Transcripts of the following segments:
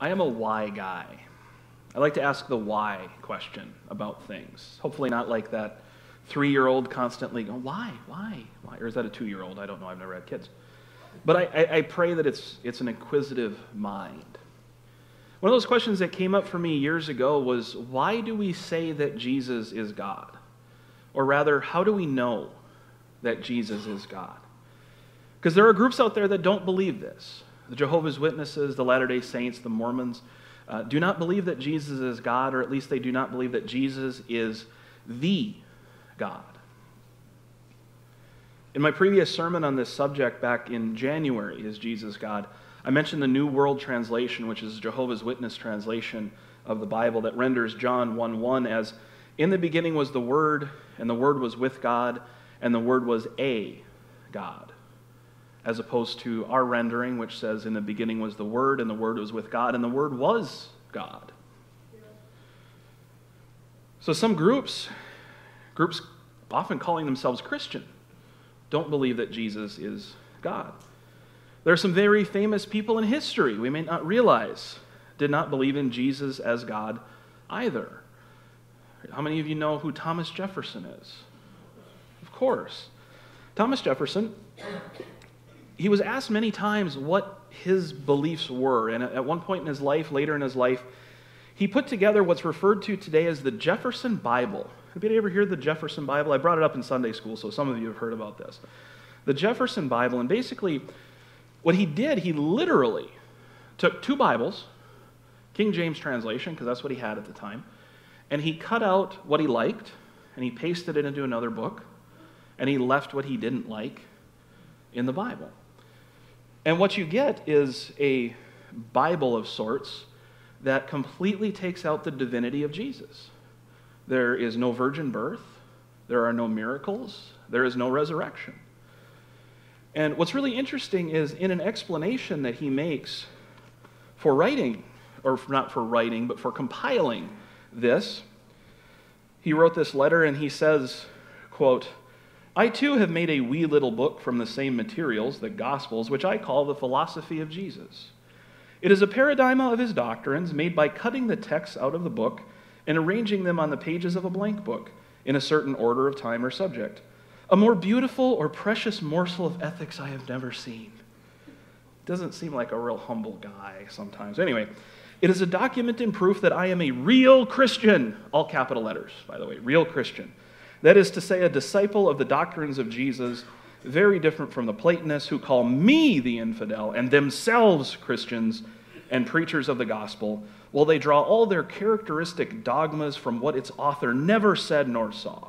I am a why guy. I like to ask the why question about things. Hopefully, not like that three year old constantly going, why, why, why? Or is that a two year old? I don't know. I've never had kids. But I, I, I, pray that it's, it's an inquisitive mind. One of those questions that came up for me years ago was why do we say that Jesus is God? Or rather, how do we know that Jesus is God? Because there are groups out there that don't believe this. The Jehovah's Witnesses, the Latter day Saints, the Mormons uh, do not believe that Jesus is God, or at least they do not believe that Jesus is the God. In my previous sermon on this subject back in January, Is Jesus God? I mentioned the New World Translation, which is Jehovah's Witness translation of the Bible that renders John 1 1 as In the beginning was the Word, and the Word was with God, and the Word was a God. As opposed to our rendering, which says, In the beginning was the Word, and the Word was with God, and the Word was God. So some groups, groups often calling themselves Christian, don't believe that Jesus is God. There are some very famous people in history we may not realize did not believe in Jesus as God either. How many of you know who Thomas Jefferson is? Of course. Thomas Jefferson, he was asked many times what his beliefs were. And at one point in his life, later in his life, he put together what's referred to today as the Jefferson Bible. Anybody ever hear the Jefferson Bible? I brought it up in Sunday school, so some of you have heard about this. The Jefferson Bible, and basically, what he did, he literally took two Bibles, King James translation, because that's what he had at the time, and he cut out what he liked, and he pasted it into another book, and he left what he didn't like in the Bible. And what you get is a Bible of sorts that completely takes out the divinity of Jesus. There is no virgin birth, there are no miracles, there is no resurrection. And what's really interesting is in an explanation that he makes for writing, or not for writing, but for compiling this, he wrote this letter and he says, quote, I too have made a wee little book from the same materials, the Gospels, which I call the philosophy of Jesus. It is a paradigma of his doctrines made by cutting the texts out of the book and arranging them on the pages of a blank book in a certain order of time or subject. A more beautiful or precious morsel of ethics I have never seen. Doesn't seem like a real humble guy sometimes. Anyway, it is a document in proof that I am a real Christian, all capital letters, by the way, real Christian. That is to say, a disciple of the doctrines of Jesus, very different from the Platonists who call me the infidel and themselves Christians and preachers of the gospel, while they draw all their characteristic dogmas from what its author never said nor saw.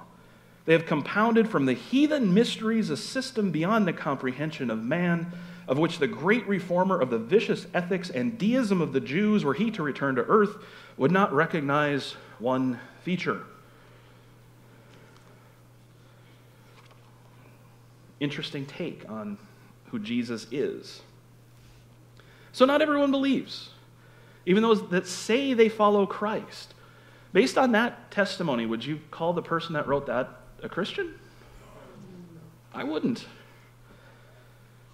They have compounded from the heathen mysteries a system beyond the comprehension of man, of which the great reformer of the vicious ethics and deism of the Jews, were he to return to earth, would not recognize one feature. Interesting take on who Jesus is. So, not everyone believes, even those that say they follow Christ. Based on that testimony, would you call the person that wrote that a Christian? I wouldn't.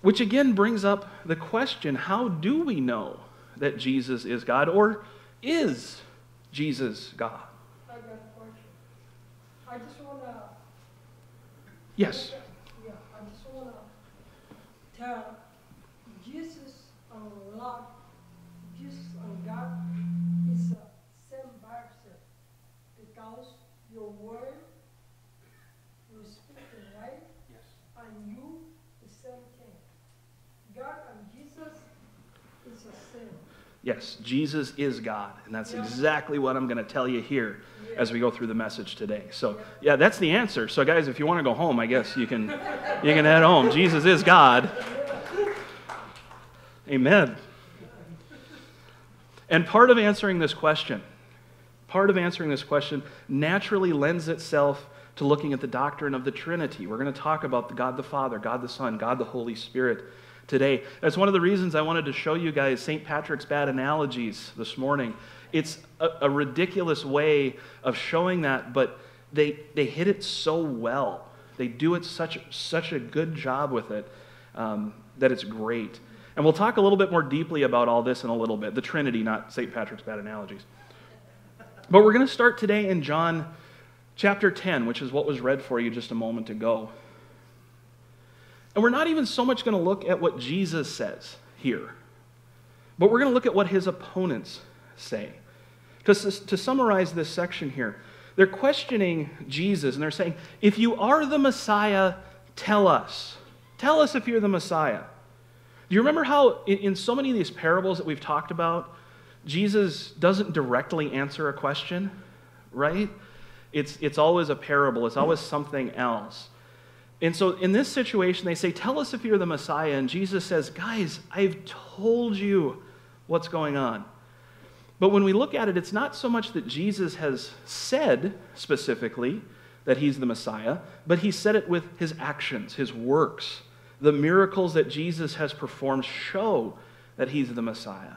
Which again brings up the question how do we know that Jesus is God, or is Jesus God? I got a question. I just want to. Yes. Yeah, I just want to tell Jesus and God, Jesus and God is the same person because your word you speak it right Yes. and you the same thing. God and Jesus is the same. Yes, Jesus is God. And that's Yeah. exactly what I'm going to tell you here as we go through the message today. So, yeah, that's the answer. So, guys, if you want to go home, I guess you can, you can head home. Jesus is God. Amen. And part of answering this question, part of answering this question naturally lends itself to looking at the doctrine of the Trinity. We're going to talk about the God the Father, God the Son, God the Holy Spirit today. That's one of the reasons I wanted to show you guys St. Patrick's bad analogies this morning. It's a, a ridiculous way of showing that, but they, they hit it so well. They do it such, such a good job with it um, that it's great. And we'll talk a little bit more deeply about all this in a little bit the Trinity, not St. Patrick's bad analogies. But we're going to start today in John chapter 10, which is what was read for you just a moment ago. And we're not even so much going to look at what Jesus says here, but we're going to look at what his opponents say. Because to summarize this section here, they're questioning Jesus and they're saying, if you are the Messiah, tell us. Tell us if you're the Messiah. Do you remember how, in, so many of these parables that we've talked about, Jesus doesn't directly answer a question, right? It's, it's always a parable, it's always something else. And so in this situation, they say, Tell us if you're the Messiah. And Jesus says, Guys, I've told you what's going on. But when we look at it, it's not so much that Jesus has said specifically that he's the Messiah, but he said it with his actions, his works. The miracles that Jesus has performed show that he's the Messiah.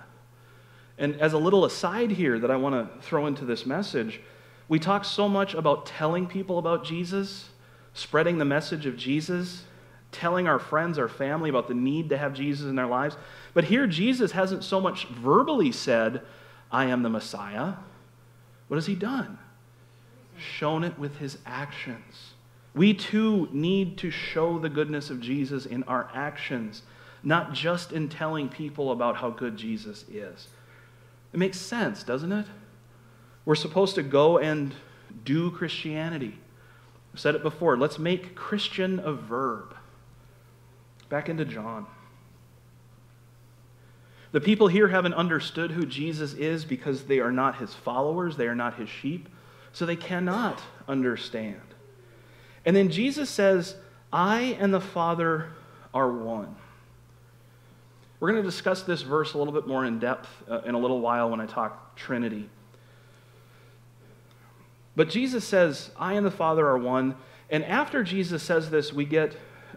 And as a little aside here that I want to throw into this message, we talk so much about telling people about Jesus, spreading the message of Jesus, telling our friends, our family about the need to have Jesus in their lives. But here, Jesus hasn't so much verbally said, I am the Messiah. What has he done? Shown it with his actions. We too need to show the goodness of Jesus in our actions, not just in telling people about how good Jesus is. It makes sense, doesn't it? We're supposed to go and do Christianity. I've said it before. Let's make Christian a verb. Back into John. The people here haven't understood who Jesus is because they are not his followers, they are not his sheep, so they cannot understand. And then Jesus says, I and the Father are one. We're going to discuss this verse a little bit more in depth uh, in a little while when I talk Trinity. But Jesus says, I and the Father are one. And after Jesus says this, we get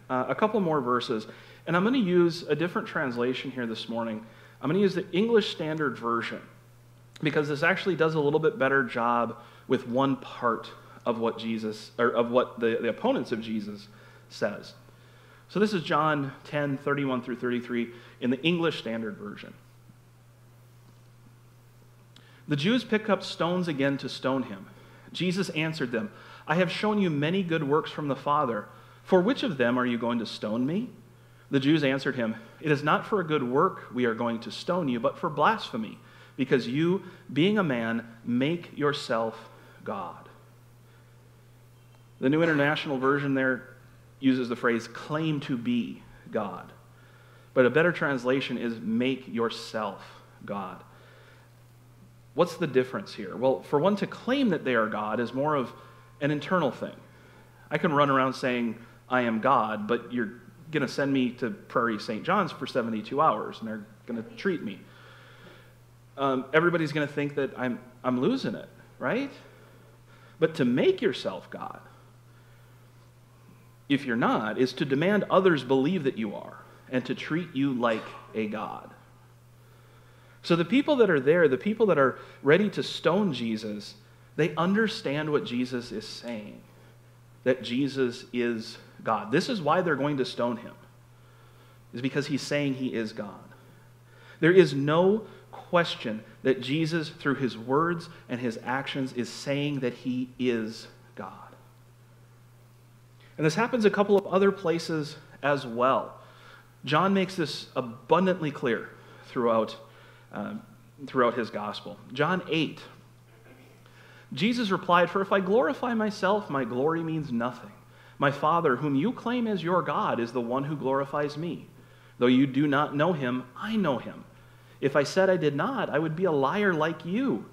uh, a couple more verses. And I'm going to use a different translation here this morning. I'm going to use the English Standard Version because this actually does a little bit better job with one part of what Jesus, or of what the, the opponents of Jesus says. So this is John 10, 31 through 33 in the English Standard Version. The Jews picked up stones again to stone him. Jesus answered them, I have shown you many good works from the Father. For which of them are you going to stone me? The Jews answered him, It is not for a good work we are going to stone you, but for blasphemy, because you, being a man, make yourself God. The New International Version there uses the phrase claim to be God. But a better translation is make yourself God. What's the difference here? Well, for one to claim that they are God is more of an internal thing. I can run around saying, I am God, but you're going to send me to Prairie St. John's for 72 hours and they're going to treat me. Um, everybody's going to think that I'm, I'm losing it, right? But to make yourself God, if you're not, is to demand others believe that you are and to treat you like a God. So the people that are there, the people that are ready to stone Jesus, they understand what Jesus is saying that Jesus is God. This is why they're going to stone him, is because he's saying he is God. There is no question that Jesus, through his words and his actions, is saying that he is God. And this happens a couple of other places as well. John makes this abundantly clear throughout, uh, throughout his gospel. John 8. Jesus replied, For if I glorify myself, my glory means nothing. My Father, whom you claim as your God, is the one who glorifies me. Though you do not know him, I know him. If I said I did not, I would be a liar like you.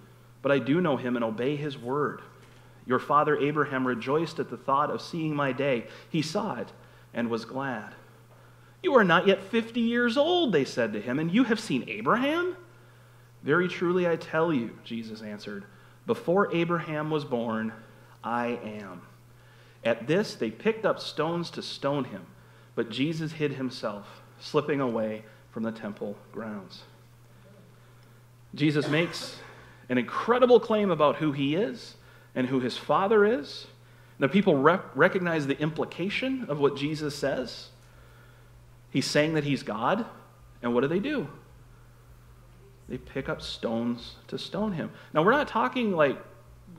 But I do know him and obey his word. Your father Abraham rejoiced at the thought of seeing my day. He saw it and was glad. You are not yet 50 years old, they said to him, and you have seen Abraham? Very truly I tell you, Jesus answered, before Abraham was born, I am. At this, they picked up stones to stone him, but Jesus hid himself, slipping away from the temple grounds. Jesus makes an incredible claim about who he is and who his father is. The people rec- recognize the implication of what Jesus says. He's saying that he's God, And what do they do? They pick up stones to stone him. Now, we're not talking like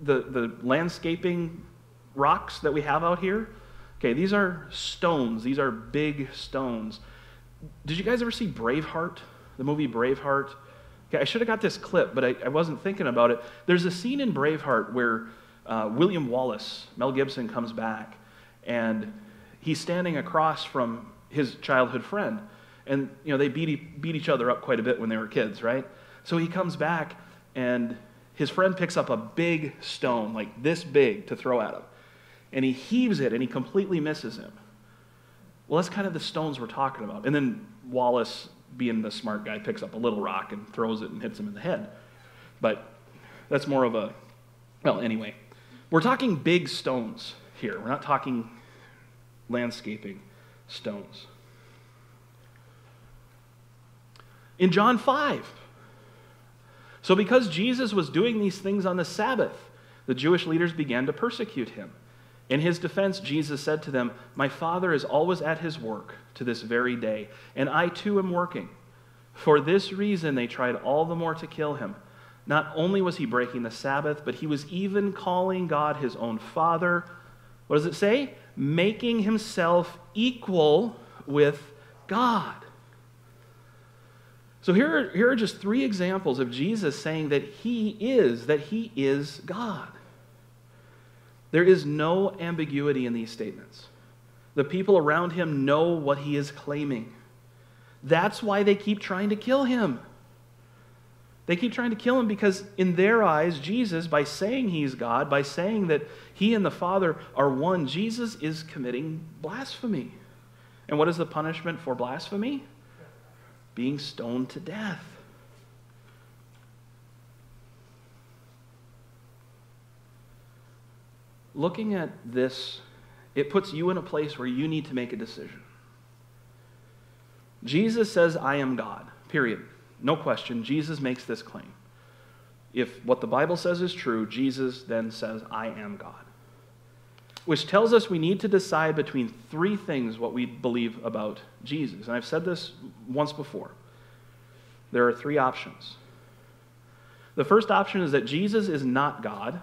the, the landscaping rocks that we have out here. Okay, these are stones, these are big stones. Did you guys ever see Braveheart? The movie Braveheart? Okay, I should have got this clip, but I, I wasn't thinking about it. There's a scene in Braveheart where uh, William Wallace, Mel Gibson, comes back and he's standing across from his childhood friend. And, you know, they beat, beat each other up quite a bit when they were kids, right? So he comes back and his friend picks up a big stone, like this big, to throw at him. And he heaves it and he completely misses him. Well, that's kind of the stones we're talking about. And then Wallace, being the smart guy, picks up a little rock and throws it and hits him in the head. But that's more of a, well, anyway. We're talking big stones here. We're not talking landscaping stones. In John 5, so because Jesus was doing these things on the Sabbath, the Jewish leaders began to persecute him. In his defense, Jesus said to them, My Father is always at his work to this very day, and I too am working. For this reason, they tried all the more to kill him. Not only was he breaking the Sabbath, but he was even calling God his own Father. What does it say? Making himself equal with God. So here are, here are just three examples of Jesus saying that he is, that he is God. There is no ambiguity in these statements. The people around him know what he is claiming. That's why they keep trying to kill him. They keep trying to kill him because, in their eyes, Jesus, by saying he's God, by saying that he and the Father are one, Jesus is committing blasphemy. And what is the punishment for blasphemy? Being stoned to death. looking at this, it puts you in a place where you need to make a decision. Jesus says, I am God, period. No question. Jesus makes this claim. If what the Bible says is true, Jesus then says, I am God. Which tells us we need to decide between three things what we believe about Jesus. And I've said this once before. There are three options. The first option is that Jesus is not God,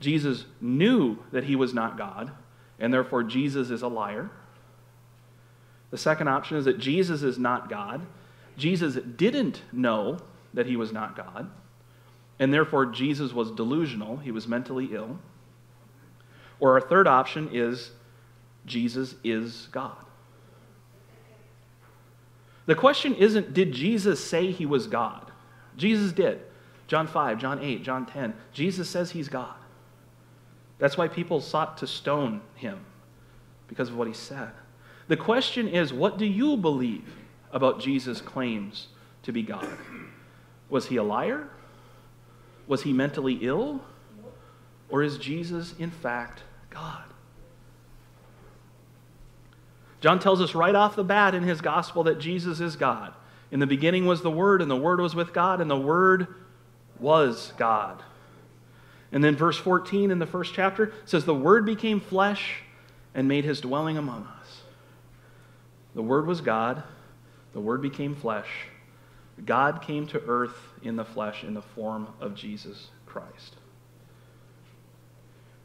Jesus knew that he was not God, and therefore Jesus is a liar. The second option is that Jesus is not God. Jesus didn't know that he was not God, and therefore Jesus was delusional, he was mentally ill. Or our third option is Jesus is God. The question isn't, did Jesus say he was God? Jesus did. John 5, John 8, John 10. Jesus says he's God. That's why people sought to stone him, because of what he said. The question is what do you believe about Jesus' claims to be God? Was he a liar? Was he mentally ill? Or is Jesus, in fact, God? John tells us right off the bat in his gospel that Jesus is God. In the beginning was the Word, and the Word was with God, and the Word was God. And then verse 14 in the first chapter says, The Word became flesh and made his dwelling among us. The Word was God, the Word became flesh. God came to earth in the flesh in the form of Jesus Christ.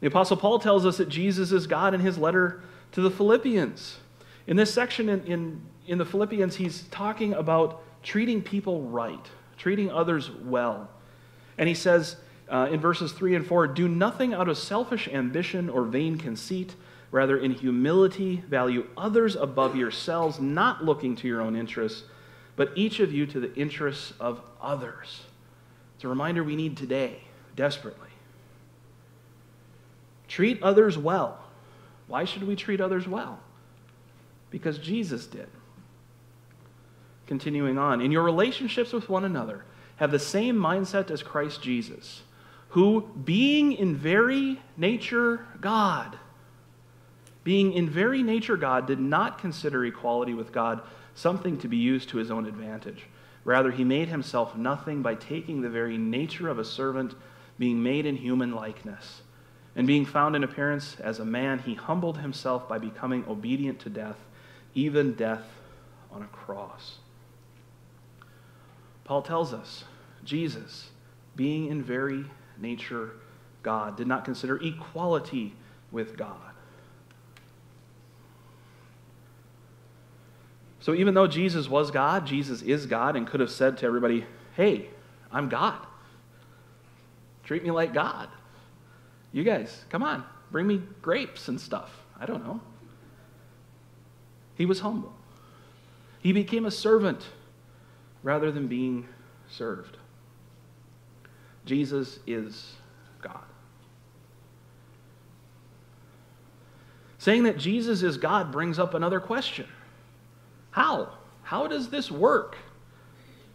The Apostle Paul tells us that Jesus is God in his letter to the Philippians. In this section in, in, in the Philippians, he's talking about treating people right, treating others well. And he says, uh, in verses 3 and 4 do nothing out of selfish ambition or vain conceit. Rather, in humility, value others above yourselves, not looking to your own interests, but each of you to the interests of others. It's a reminder we need today, desperately. Treat others well. Why should we treat others well? Because Jesus did. Continuing on, in your relationships with one another, have the same mindset as Christ Jesus who, being in very nature God, being in very nature God, did not consider equality with God something to be used to his own advantage. Rather, he made himself nothing by taking the very nature of a servant, being made in human likeness. And being found in appearance as a man, he humbled himself by becoming obedient to death, even death on a cross. Paul tells us Jesus, being in very nature God, did not consider equality with God. So even though Jesus was God, Jesus is God, and could have said to everybody, Hey, I'm God. Treat me like God. You guys, come on, bring me grapes and stuff. I don't know. He was humble. He became a servant rather than being served. Jesus is God. Saying that Jesus is God brings up another question How? How does this work?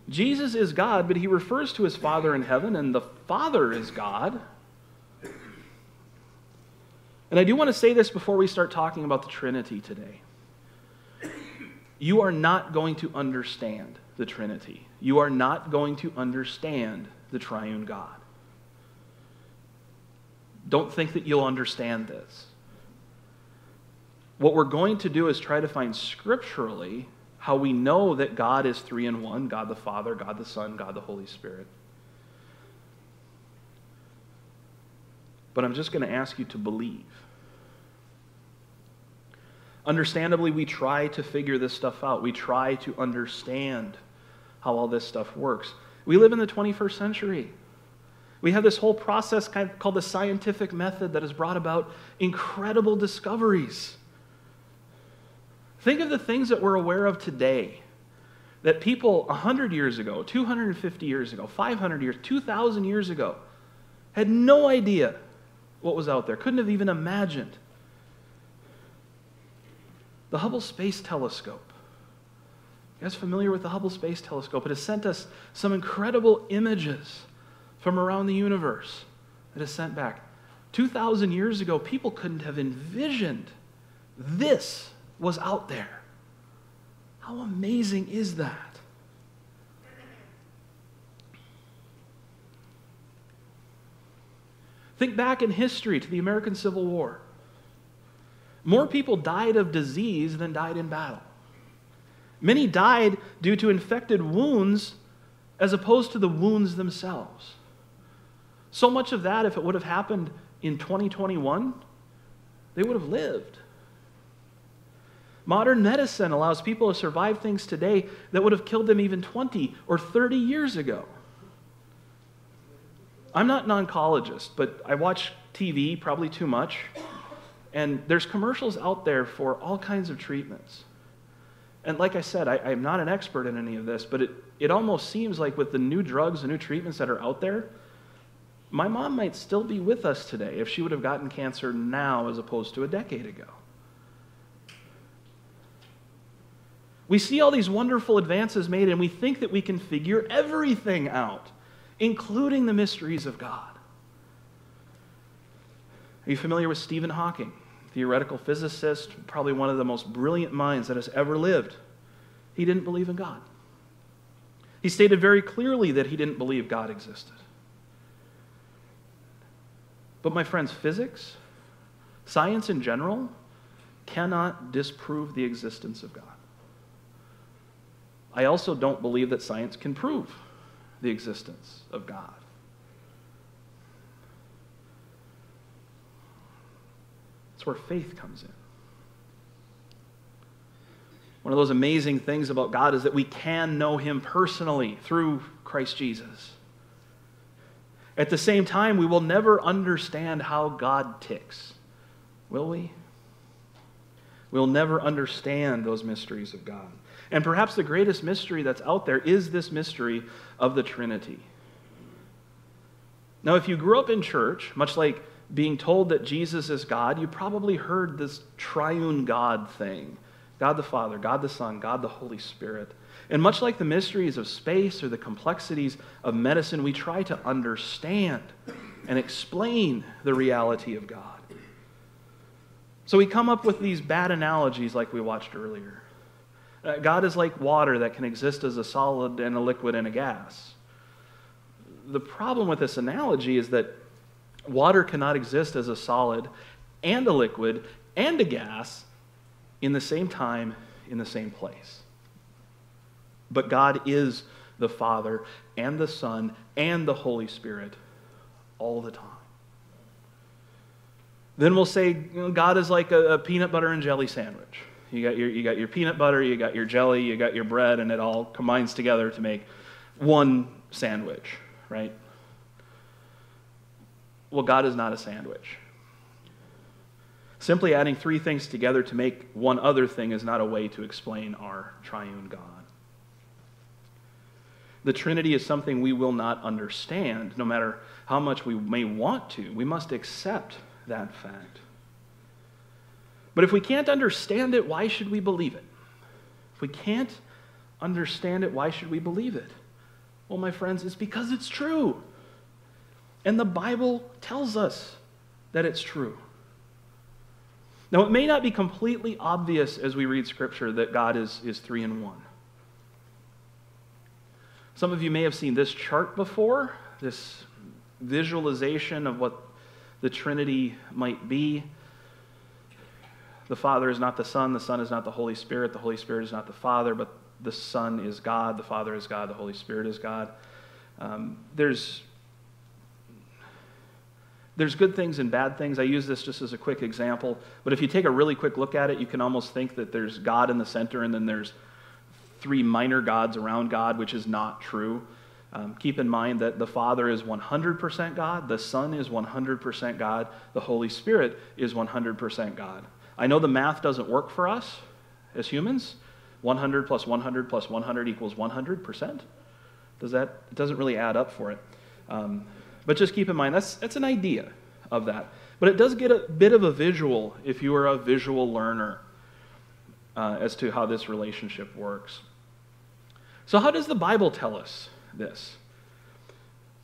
Jesus is God, but he refers to his Father in heaven, and the Father is God. And I do want to say this before we start talking about the Trinity today. You are not going to understand the Trinity. You are not going to understand the triune God. Don't think that you'll understand this. What we're going to do is try to find scripturally how we know that God is three in one God the Father, God the Son, God the Holy Spirit. But I'm just going to ask you to believe. Understandably, we try to figure this stuff out. We try to understand how all this stuff works. We live in the 21st century. We have this whole process called the scientific method that has brought about incredible discoveries. Think of the things that we're aware of today that people 100 years ago, 250 years ago, 500 years, 2,000 years ago had no idea what was out there, couldn't have even imagined. The Hubble Space Telescope. You guys familiar with the Hubble Space Telescope? It has sent us some incredible images from around the universe that is sent back. 2,000 years ago, people couldn't have envisioned this was out there. How amazing is that? Think back in history to the American Civil War. More people died of disease than died in battle. Many died due to infected wounds as opposed to the wounds themselves. So much of that, if it would have happened in 2021, they would have lived. Modern medicine allows people to survive things today that would have killed them even 20 or 30 years ago. I'm not an oncologist, but I watch TV probably too much. And there's commercials out there for all kinds of treatments. And like I said, I, am not an expert in any of this, but it, it almost seems like with the new drugs and new treatments that are out there, my mom might still be with us today if she would have gotten cancer now as opposed to a decade ago. We see all these wonderful advances made, and we think that we can figure everything out, including the mysteries of God. Are you familiar with Stephen Hawking? Theoretical physicist, probably one of the most brilliant minds that has ever lived. He didn't believe in God. He stated very clearly that he didn't believe God existed. But, my friends, physics, science in general, cannot disprove the existence of God. I also don't believe that science can prove the existence of God. That's where faith comes in. One of those amazing things about God is that we can know Him personally through Christ Jesus. At the same time, we will never understand how God ticks, will we? We'll never understand those mysteries of God. And perhaps the greatest mystery that's out there is this mystery of the Trinity. Now, if you grew up in church, much like being told that Jesus is God, you probably heard this triune God thing God the Father, God the Son, God the Holy Spirit. And much like the mysteries of space or the complexities of medicine, we try to understand and explain the reality of God. So we come up with these bad analogies like we watched earlier. Uh, God is like water that can exist as a solid and a liquid and a gas. The problem with this analogy is that water cannot exist as a solid and a liquid and a gas in the same time, in the same place. But God is the Father and the Son and the Holy Spirit all the time. Then we'll say God is like a, peanut butter and jelly sandwich. You got, your, you got your peanut butter, you got your jelly, you got your bread, and it all combines together to make one sandwich, right? Well, God is not a sandwich. Simply adding three things together to make one other thing is not a way to explain our triune God. The Trinity is something we will not understand, no matter how much we may want to. We must accept that fact. But if we can't understand it, why should we believe it? If we can't understand it, why should we believe it? Well, my friends, it's because it's true. And the Bible tells us that it's true. Now, it may not be completely obvious as we read Scripture that God is, is three in one. Some of you may have seen this chart before, this visualization of what the Trinity might be. The Father is not the Son, the Son is not the Holy Spirit, the Holy Spirit is not the Father, but the Son is God, the Father is God, the Holy Spirit is God. Um, there's there's good things and bad things. I use this just as a quick example, but if you take a really quick look at it, you can almost think that there's God in the center and then there's three minor gods around God, which is not true. Um, keep in mind that the Father is 100% God, the Son is 100% God, the Holy Spirit is 100% God. I know the math doesn't work for us as humans. 100 plus 100 plus 100 equals 100%. Does that? It doesn't really add up for it. Um, but just keep in mind that's that's an idea of that. But it does get a bit of a visual if you are a visual learner uh, as to how this relationship works. So, how does the Bible tell us this?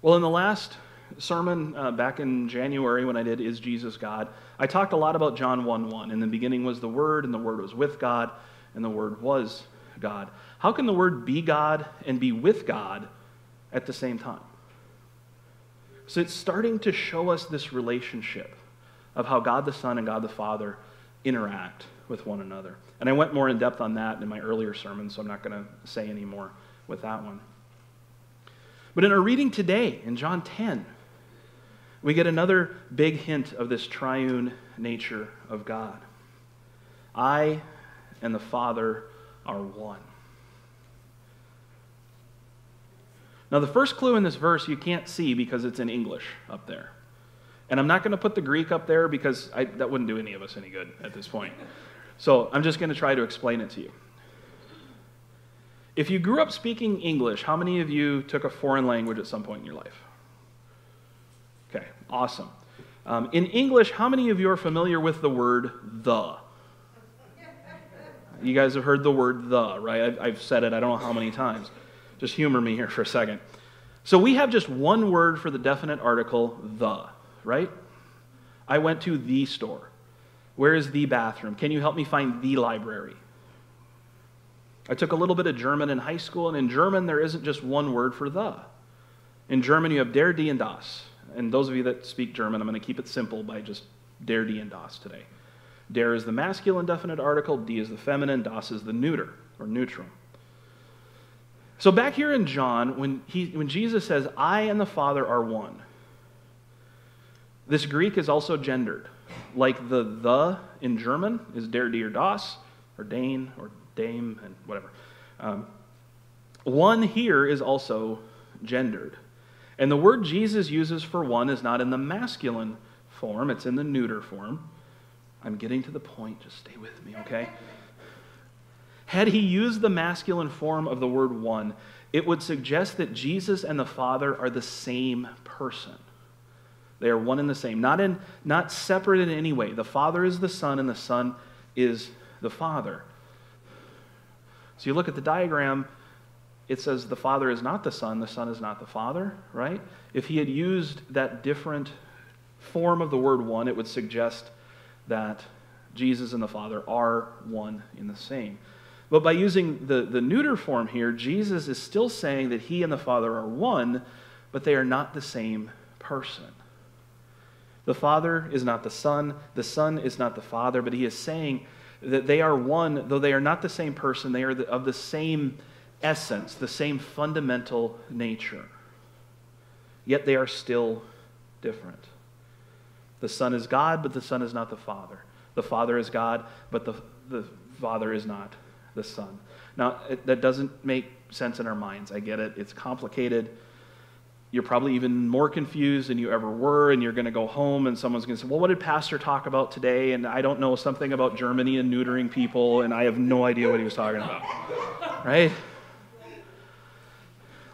Well, in the last sermon uh, back in January when I did Is Jesus God, I talked a lot about John 1 1. In the beginning was the Word, and the Word was with God, and the Word was God. How can the Word be God and be with God at the same time? So it's starting to show us this relationship of how God the Son and God the Father interact with one another. And I went more in depth on that in my earlier sermon, so I'm not going to say any more with that one. But in our reading today, in John 10, we get another big hint of this triune nature of God. I and the Father are one. Now, the first clue in this verse you can't see because it's in English up there. And I'm not going to put the Greek up there because I, that wouldn't do any of us any good at this point. So I'm just going to try to explain it to you. If you grew up speaking English, how many of you took a foreign language at some point in your life? Awesome. Um, in English, how many of you are familiar with the word the? You guys have heard the word the, right? I've, I've said it I don't know how many times. Just humor me here for a second. So we have just one word for the definite article, the, right? I went to the store. Where is the bathroom? Can you help me find the library? I took a little bit of German in high school, and in German, there isn't just one word for the. In German, you have der, die, and das. And those of you that speak German, I'm going to keep it simple by just der, die, and das today. Der is the masculine definite article, die is the feminine, das is the neuter or neutral. So back here in John, when, he, when Jesus says, I and the Father are one, this Greek is also gendered. Like the the in German is der, die, or das, or Dane, or dame, and whatever. Um, one here is also gendered. And the word Jesus uses for one is not in the masculine form, it's in the neuter form. I'm getting to the point, just stay with me, okay? Had he used the masculine form of the word one, it would suggest that Jesus and the Father are the same person. They are one and the same, not, in, not separate in any way. The Father is the Son, and the Son is the Father. So you look at the diagram, it says the Father is not the Son, the Son is not the Father, right? If he had used that different form of the word one, it would suggest that Jesus and the Father are one in the same. But by using the, the neuter form here, Jesus is still saying that he and the Father are one, but they are not the same person. The Father is not the Son, the Son is not the Father, but he is saying that they are one, though they are not the same person, they are the, of the same essence, the same fundamental nature. Yet they are still different. The Son is God, but the Son is not the Father. The Father is God, but the, the Father is not the Son. Now, it, that doesn't make sense in our minds. I get it. It's complicated. You're probably even more confused than you ever were, and you're going to go home and someone's going to say, Well, what did Pastor talk about today? And I don't know something about Germany and neutering people, and I have no idea what he was talking about. Right?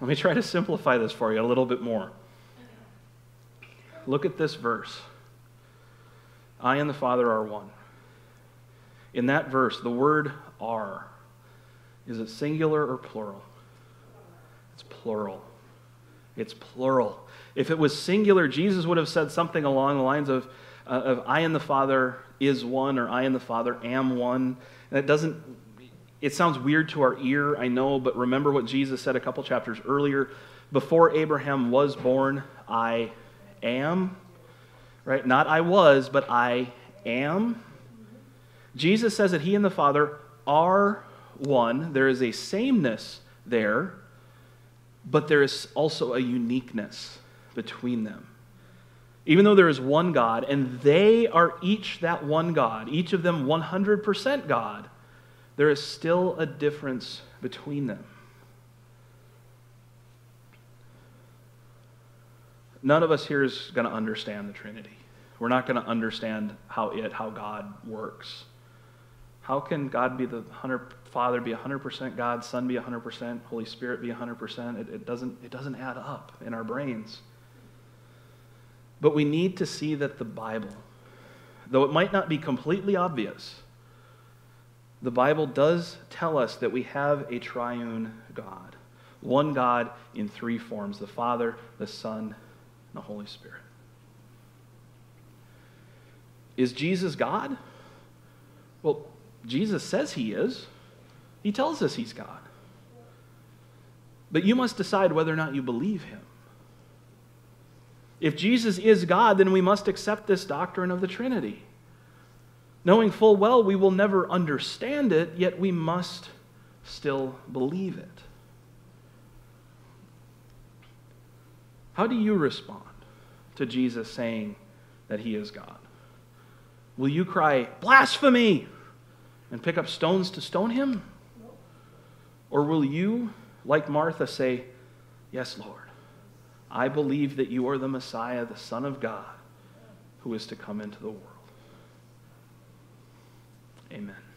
Let me try to simplify this for you a little bit more. Look at this verse I and the Father are one. In that verse, the word are, is it singular or plural? It's plural. It's plural. If it was singular, Jesus would have said something along the lines of, uh, of I and the Father is one, or I and the Father am one. And it doesn't, it sounds weird to our ear, I know, but remember what Jesus said a couple chapters earlier. Before Abraham was born, I am. Right? Not I was, but I am. Jesus says that he and the Father are one. There is a sameness there but there is also a uniqueness between them. Even though there is one God, and they are each that one God, each of them 100% God, there is still a difference between them. None of us here is going to understand the Trinity. We're not going to understand how it, how God works. How can God be the 100 Father be 100% God, Son be 100%, Holy Spirit be 100%? It, it, doesn't, it doesn't add up in our brains. But we need to see that the Bible, though it might not be completely obvious, the Bible does tell us that we have a triune God. One God in three forms the Father, the Son, and the Holy Spirit. Is Jesus God? Well, Jesus says he is. He tells us he's God. But you must decide whether or not you believe him. If Jesus is God, then we must accept this doctrine of the Trinity. Knowing full well we will never understand it, yet we must still believe it. How do you respond to Jesus saying that he is God? Will you cry, blasphemy? and pick up stones to stone him? Or will you, like Martha, say, Yes, Lord, I believe that you are the Messiah, the Son of God, who is to come into the world? Amen.